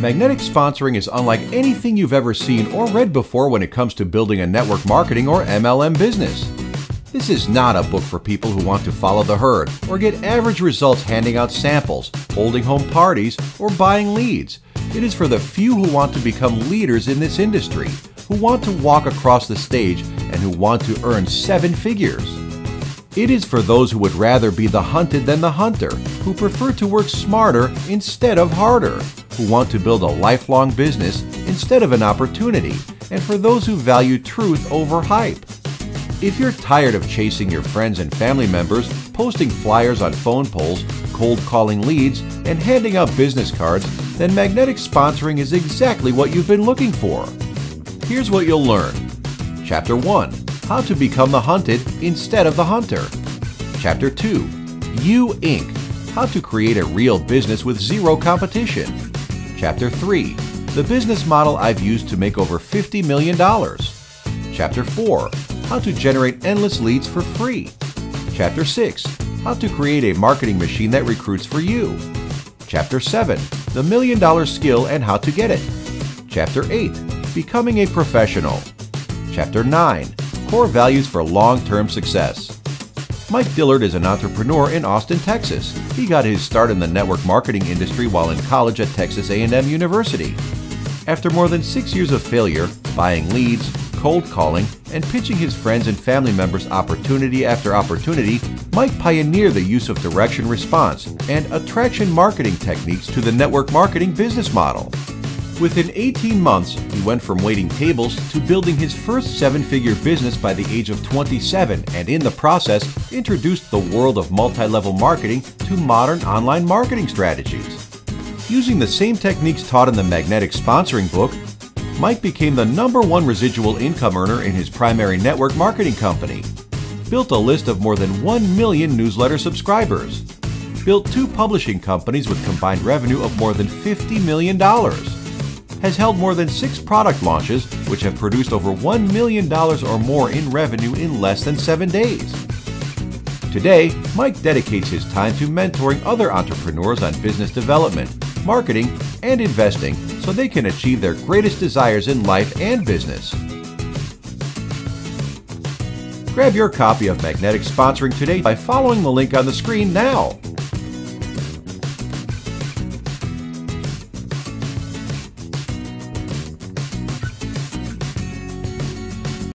Magnetic sponsoring is unlike anything you've ever seen or read before when it comes to building a network marketing or MLM business. This is not a book for people who want to follow the herd or get average results handing out samples, holding home parties, or buying leads. It is for the few who want to become leaders in this industry, who want to walk across the stage, and who want to earn seven figures. It is for those who would rather be the hunted than the hunter, who prefer to work smarter instead of harder, who want to build a lifelong business instead of an opportunity, and for those who value truth over hype. If you're tired of chasing your friends and family members, posting flyers on phone poles, cold calling leads, and handing out business cards, then magnetic sponsoring is exactly what you've been looking for. Here's what you'll learn. Chapter 1 How to Become the Hunted Instead of the Hunter. Chapter 2 You Inc. How to Create a Real Business with Zero Competition. Chapter 3 The Business Model I've Used to Make Over $50 Million. Chapter 4 how to generate endless leads for free. Chapter 6 How to create a marketing machine that recruits for you. Chapter 7 The Million Dollar Skill and How to Get It. Chapter 8 Becoming a Professional. Chapter 9 Core Values for Long Term Success. Mike Dillard is an entrepreneur in Austin, Texas. He got his start in the network marketing industry while in college at Texas A&M University. After more than 6 years of failure, buying leads, cold calling, and pitching his friends and family members opportunity after opportunity, Mike pioneered the use of direction response and attraction marketing techniques to the network marketing business model. Within 18 months, he went from waiting tables to building his first seven figure business by the age of 27, and in the process, introduced the world of multi level marketing to modern online marketing strategies. Using the same techniques taught in the Magnetic Sponsoring book, Mike became the number one residual income earner in his primary network marketing company, built a list of more than 1 million newsletter subscribers, built two publishing companies with combined revenue of more than $50 million, has held more than six product launches which have produced over $1 million or more in revenue in less than seven days. Today, Mike dedicates his time to mentoring other entrepreneurs on business development, marketing, and investing so they can achieve their greatest desires in life and business. Grab your copy of Magnetic Sponsoring today by following the link on the screen now.